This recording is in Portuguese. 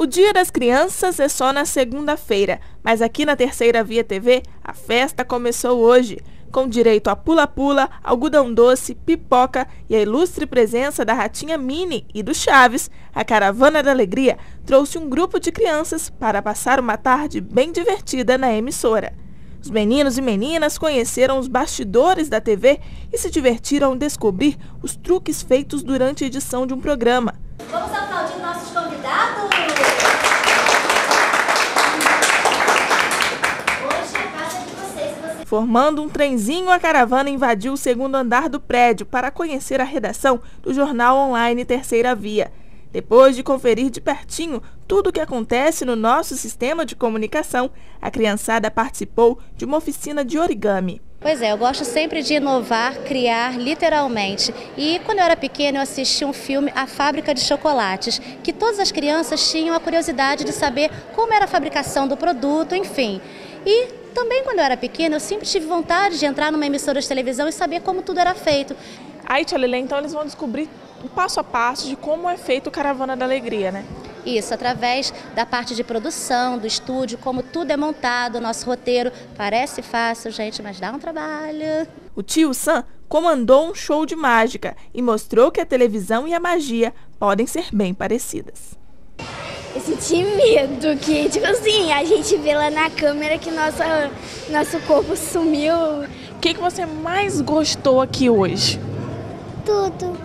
O Dia das Crianças é só na segunda-feira, mas aqui na Terceira Via TV a festa começou hoje, com direito a pula-pula, algodão doce, pipoca e a ilustre presença da Ratinha Mini e do Chaves. A Caravana da Alegria trouxe um grupo de crianças para passar uma tarde bem divertida na emissora. Os meninos e meninas conheceram os bastidores da TV e se divertiram ao descobrir os truques feitos durante a edição de um programa. Vamos aplaudir nossos convidados? Hoje é a casa de vocês. vocês... Formando um trenzinho, a caravana invadiu o segundo andar do prédio para conhecer a redação do jornal online Terceira Via. Depois de conferir de pertinho tudo o que acontece no nosso sistema de comunicação, a criançada participou de uma oficina de origami. Pois é, eu gosto sempre de inovar, criar, literalmente. E quando eu era pequena, eu assisti um filme, A Fábrica de Chocolates, que todas as crianças tinham a curiosidade de saber como era a fabricação do produto, enfim. E também quando eu era pequena, eu sempre tive vontade de entrar numa emissora de televisão e saber como tudo era feito. Aí, Tia Lelê, então eles vão descobrir o passo a passo de como é feito o Caravana da Alegria, né? Isso, através da parte de produção, do estúdio, como tudo é montado, nosso roteiro. Parece fácil, gente, mas dá um trabalho. O tio Sam comandou um show de mágica e mostrou que a televisão e a magia podem ser bem parecidas. Eu senti medo, que, tipo assim, a gente vê lá na câmera que nossa, nosso corpo sumiu. O que, que você mais gostou aqui hoje? Tudo.